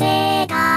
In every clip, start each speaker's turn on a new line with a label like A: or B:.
A: 世代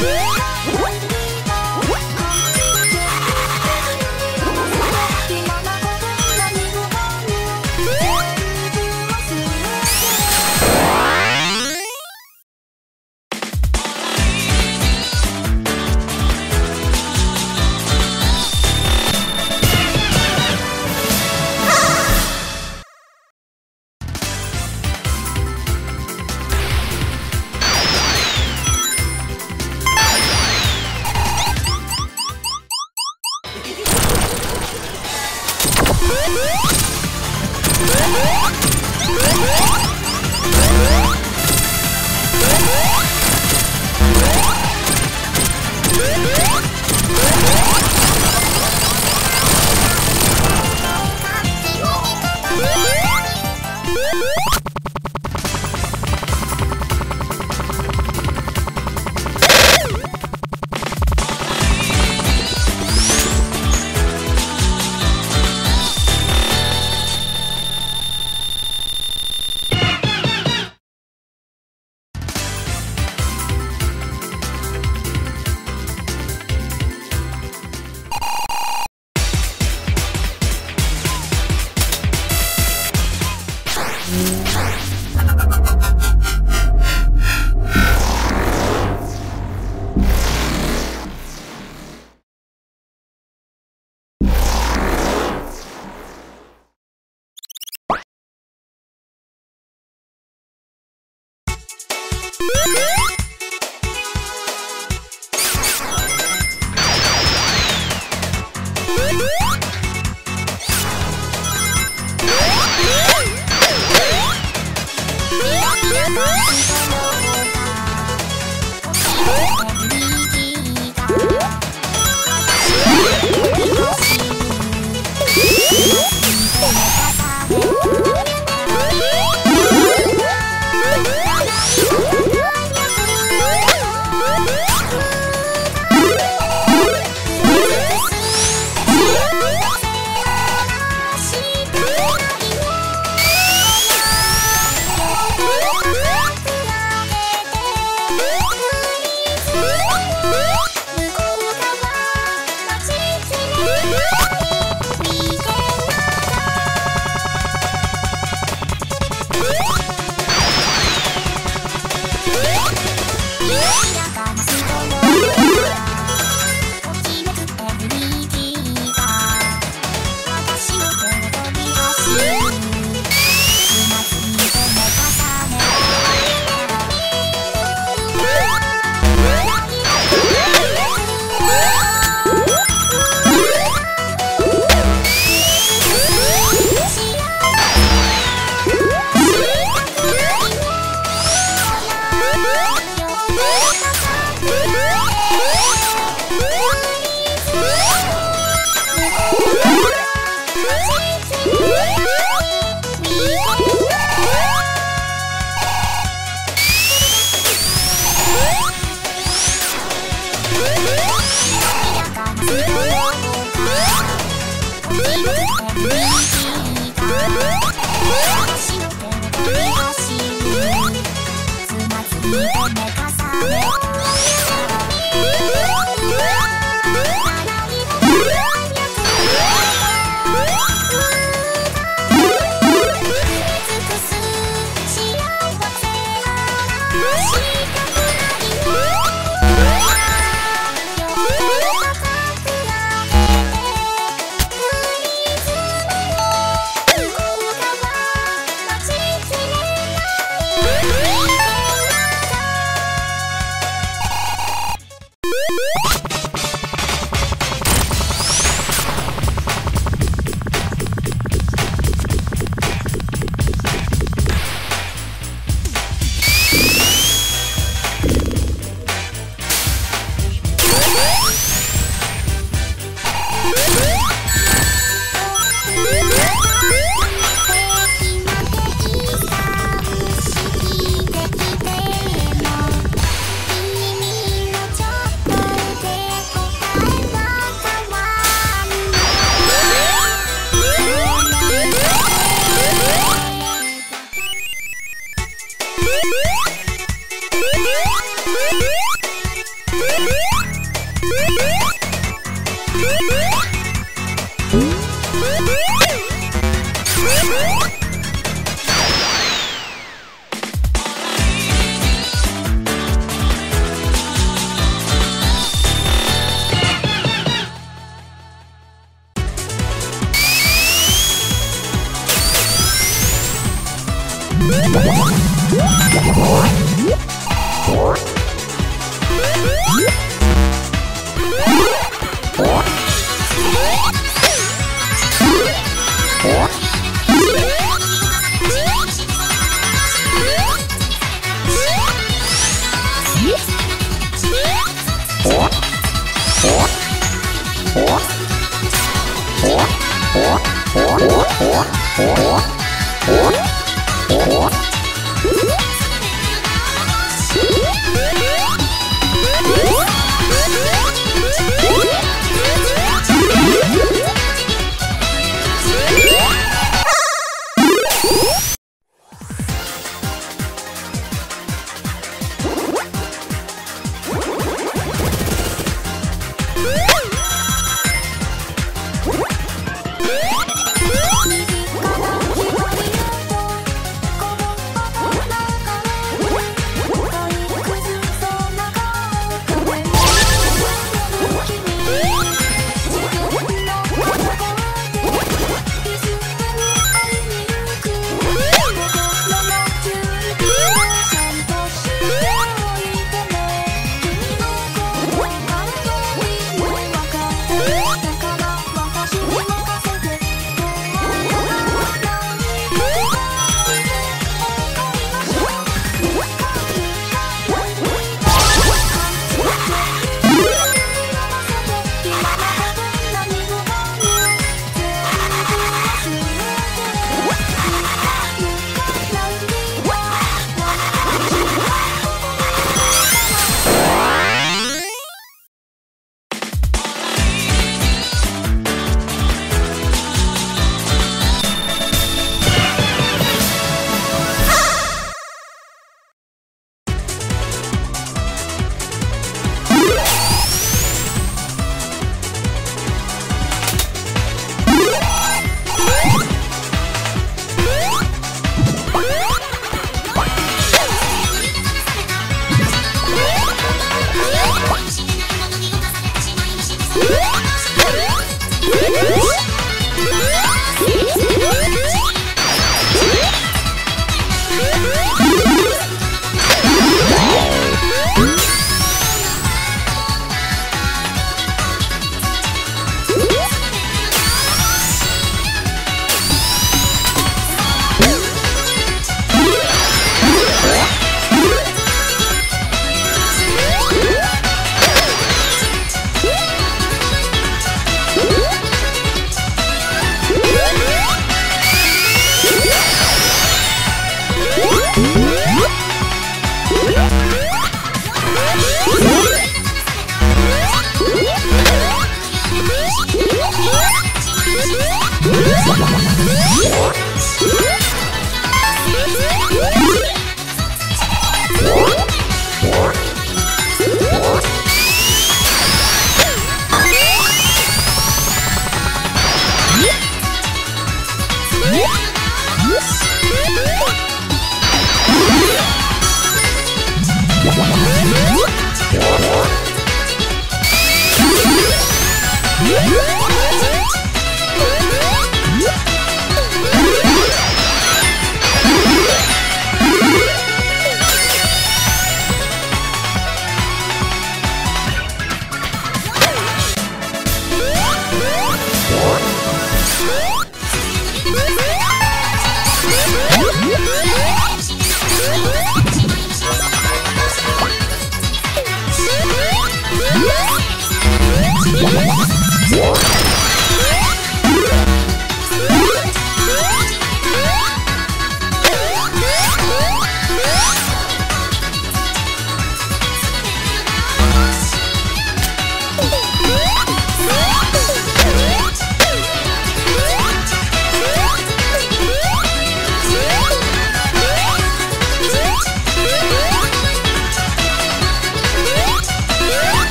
B: Woo!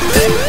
C: Hey.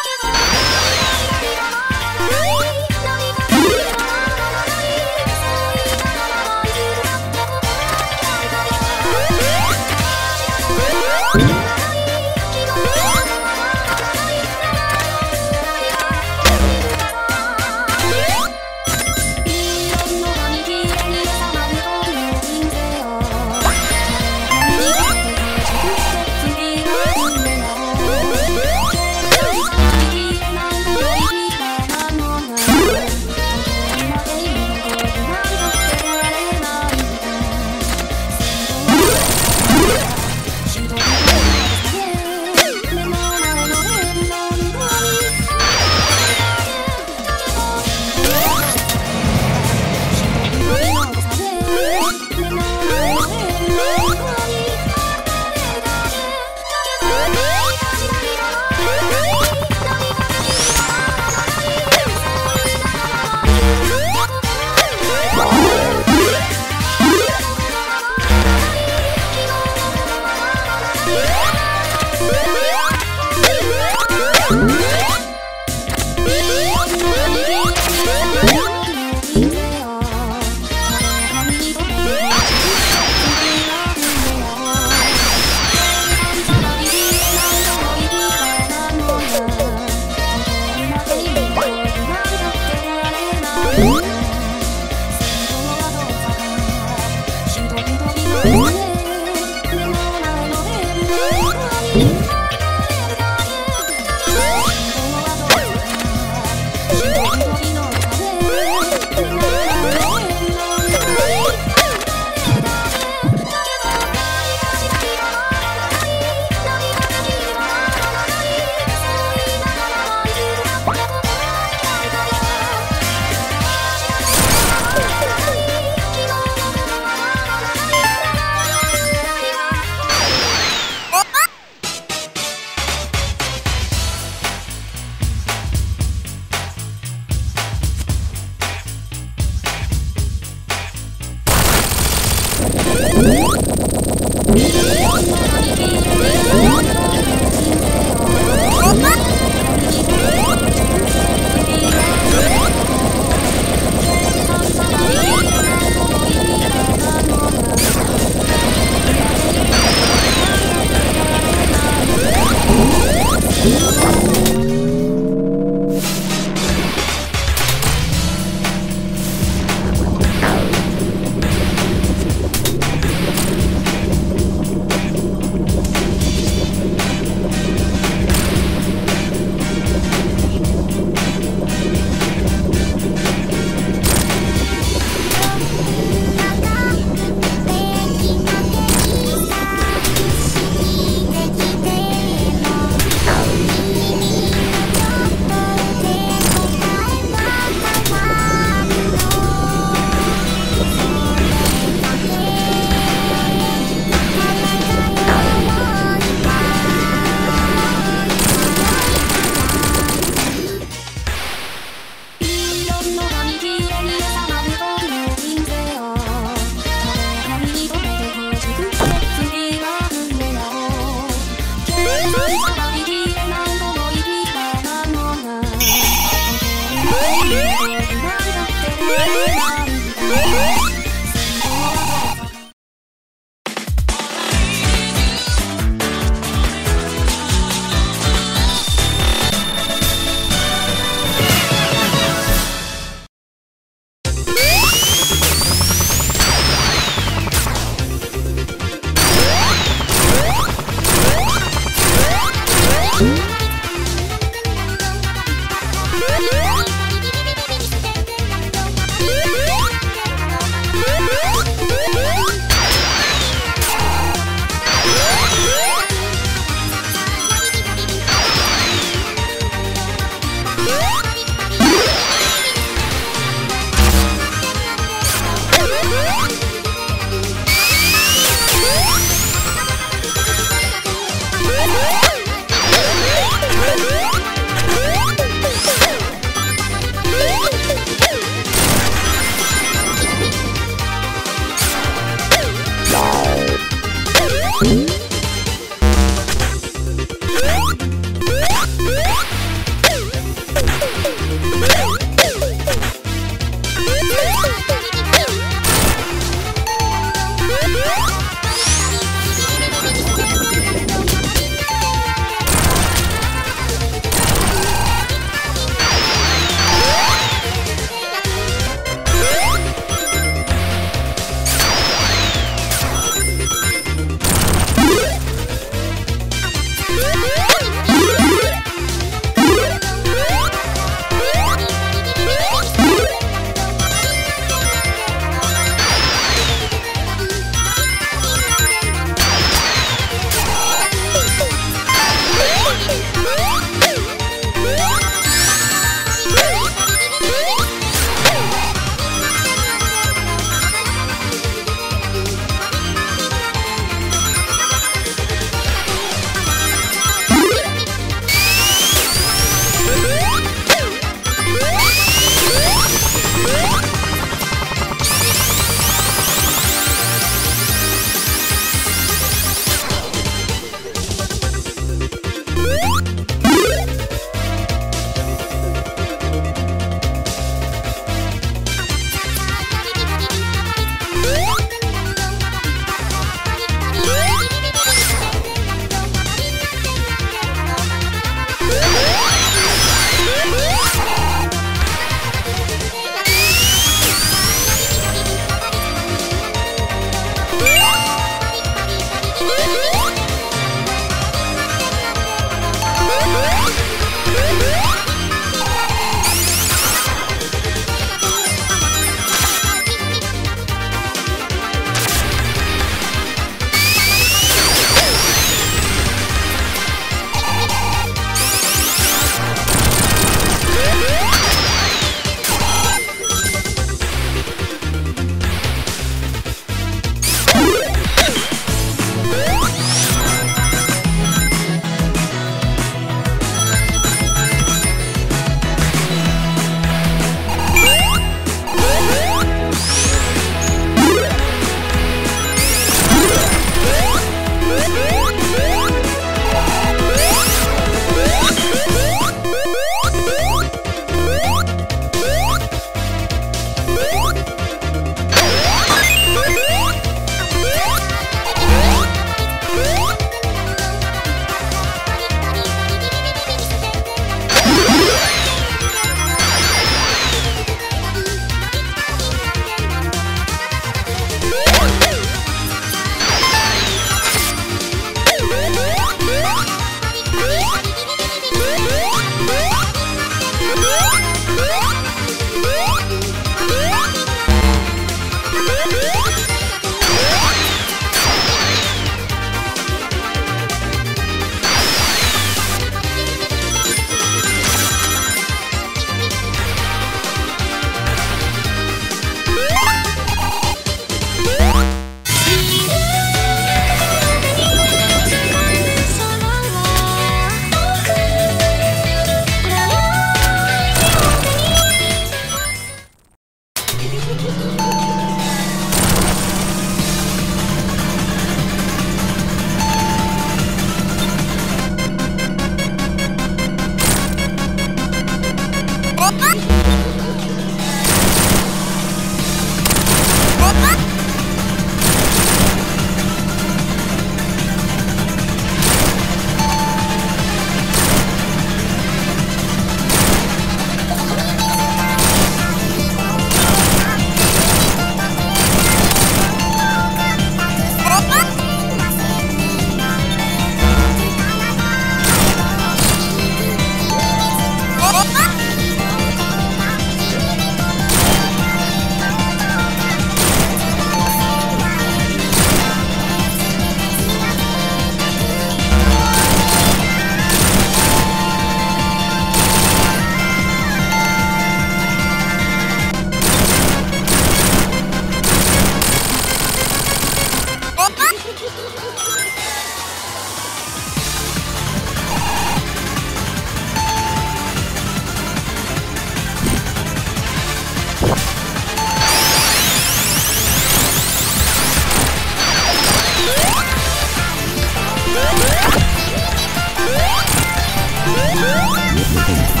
C: Thank you.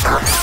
C: Stop.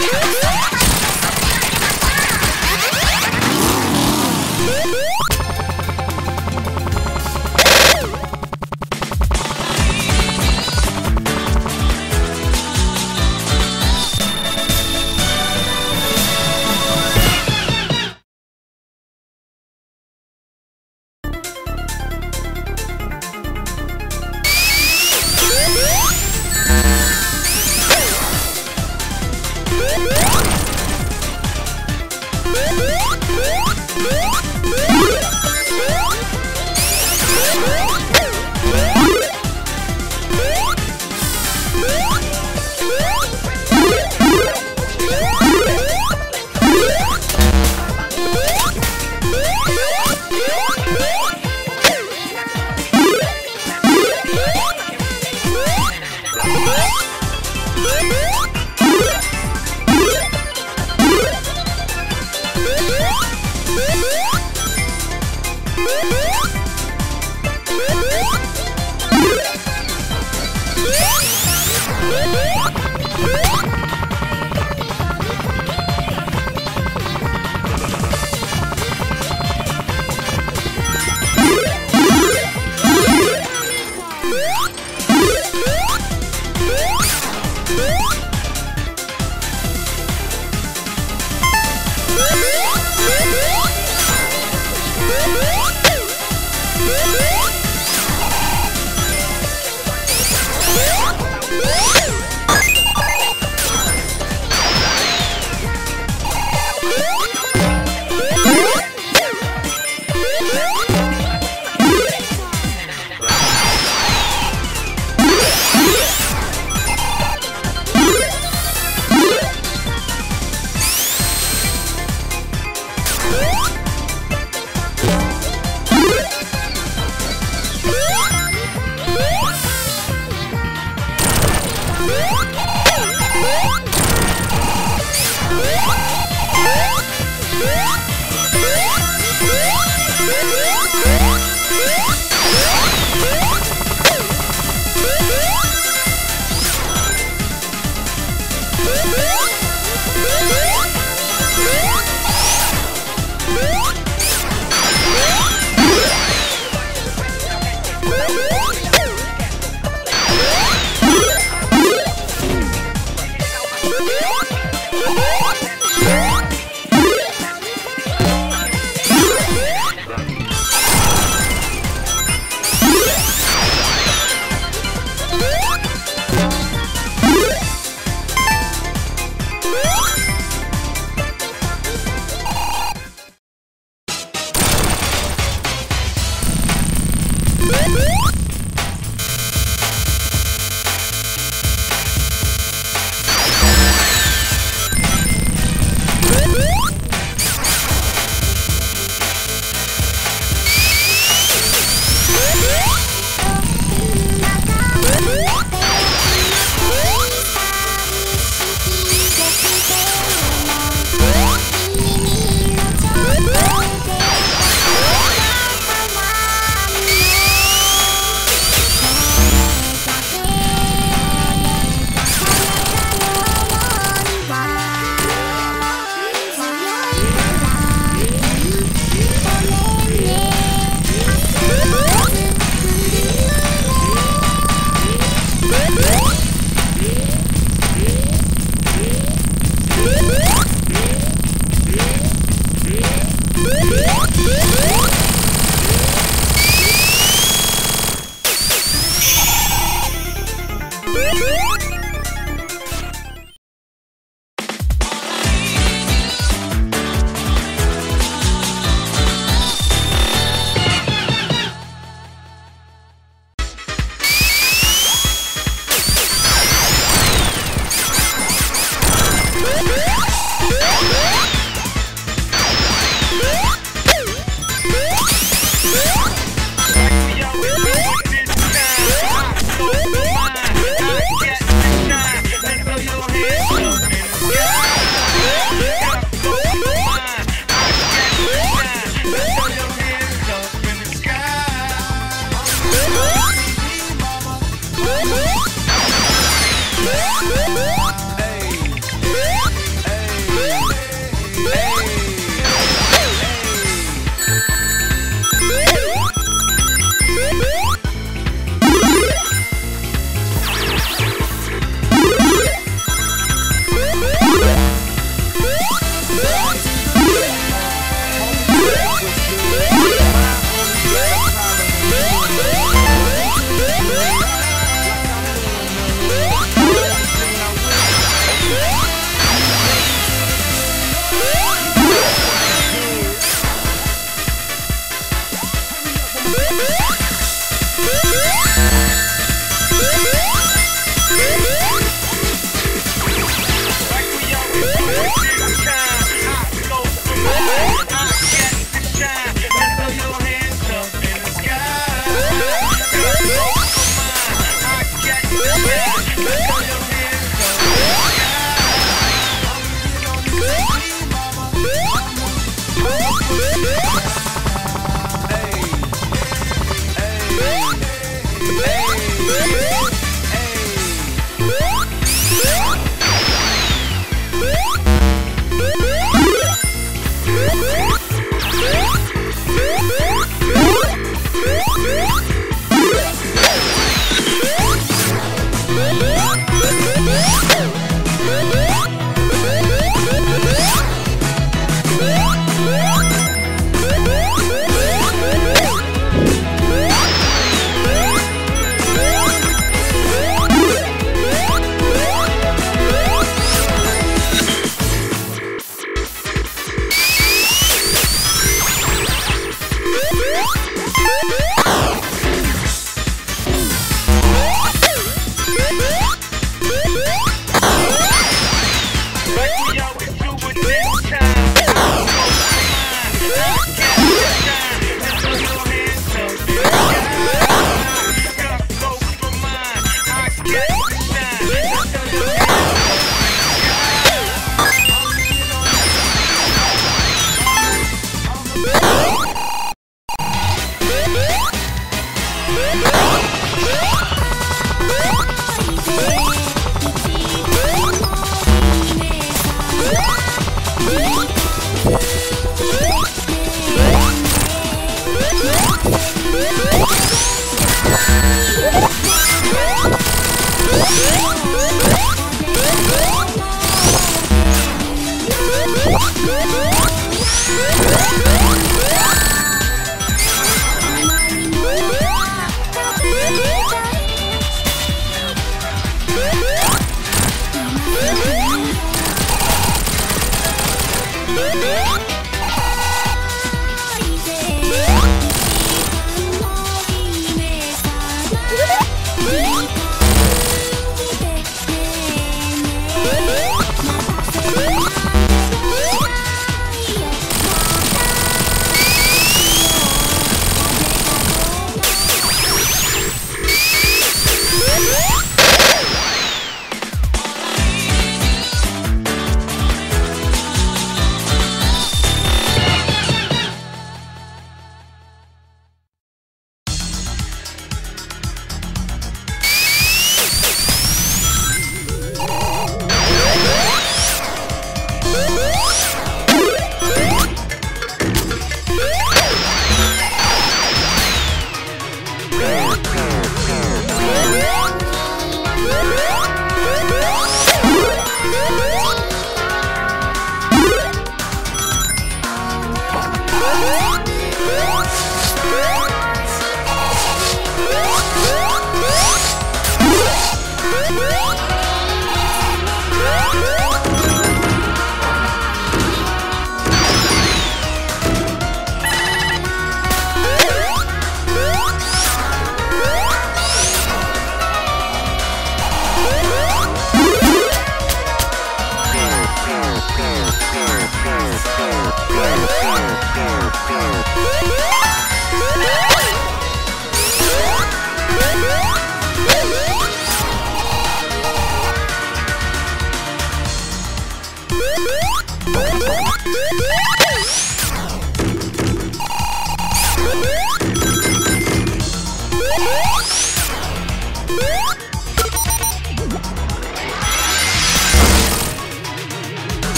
C: Woo!